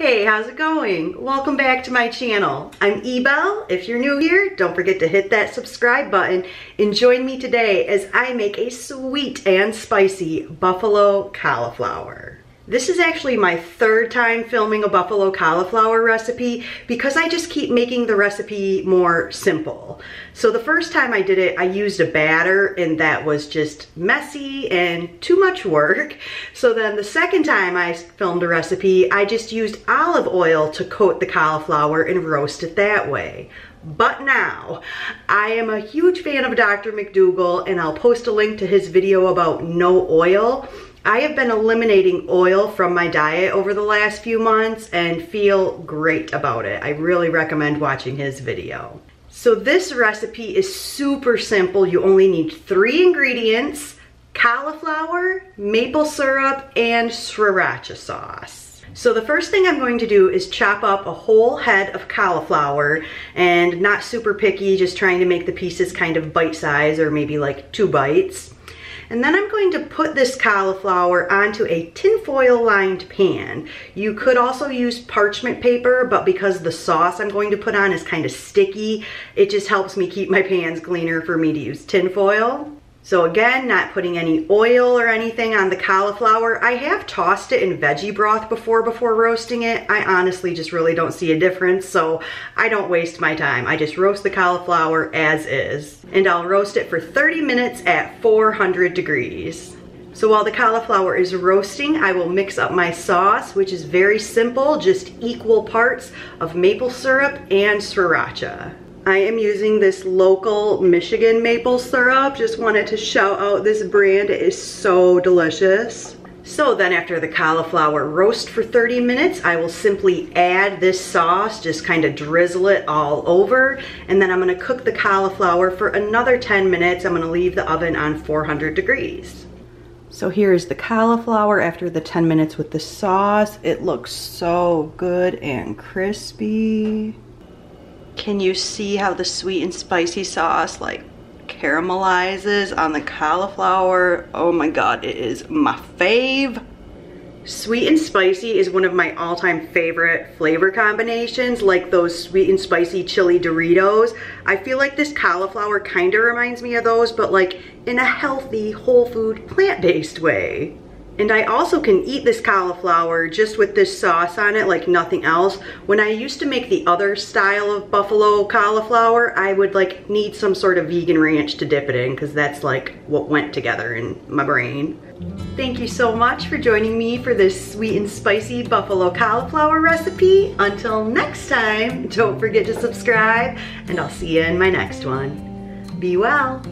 Hey, how's it going? Welcome back to my channel. I'm Ebel. If you're new here, don't forget to hit that subscribe button and join me today as I make a sweet and spicy buffalo cauliflower. This is actually my third time filming a buffalo cauliflower recipe because I just keep making the recipe more simple. So the first time I did it, I used a batter and that was just messy and too much work. So then the second time I filmed a recipe, I just used olive oil to coat the cauliflower and roast it that way. But now, I am a huge fan of Dr. McDougall and I'll post a link to his video about no oil. I have been eliminating oil from my diet over the last few months and feel great about it. I really recommend watching his video. So this recipe is super simple. You only need three ingredients, cauliflower, maple syrup, and sriracha sauce. So the first thing I'm going to do is chop up a whole head of cauliflower and not super picky, just trying to make the pieces kind of bite size or maybe like two bites. And then I'm going to put this cauliflower onto a tinfoil lined pan. You could also use parchment paper, but because the sauce I'm going to put on is kind of sticky, it just helps me keep my pans cleaner for me to use tinfoil. So again, not putting any oil or anything on the cauliflower. I have tossed it in veggie broth before, before roasting it. I honestly just really don't see a difference, so I don't waste my time. I just roast the cauliflower as is. And I'll roast it for 30 minutes at 400 degrees. So while the cauliflower is roasting, I will mix up my sauce, which is very simple, just equal parts of maple syrup and sriracha. I am using this local Michigan maple syrup. Just wanted to shout out this brand. It is so delicious. So then after the cauliflower roast for 30 minutes, I will simply add this sauce, just kind of drizzle it all over. And then I'm gonna cook the cauliflower for another 10 minutes. I'm gonna leave the oven on 400 degrees. So here is the cauliflower after the 10 minutes with the sauce. It looks so good and crispy. Can you see how the sweet and spicy sauce like caramelizes on the cauliflower? Oh my God, it is my fave. Sweet and spicy is one of my all-time favorite flavor combinations, like those sweet and spicy chili Doritos. I feel like this cauliflower kind of reminds me of those, but like in a healthy, whole food, plant-based way. And I also can eat this cauliflower just with this sauce on it like nothing else. When I used to make the other style of buffalo cauliflower, I would like need some sort of vegan ranch to dip it in because that's like what went together in my brain. Thank you so much for joining me for this sweet and spicy buffalo cauliflower recipe. Until next time, don't forget to subscribe and I'll see you in my next one. Be well.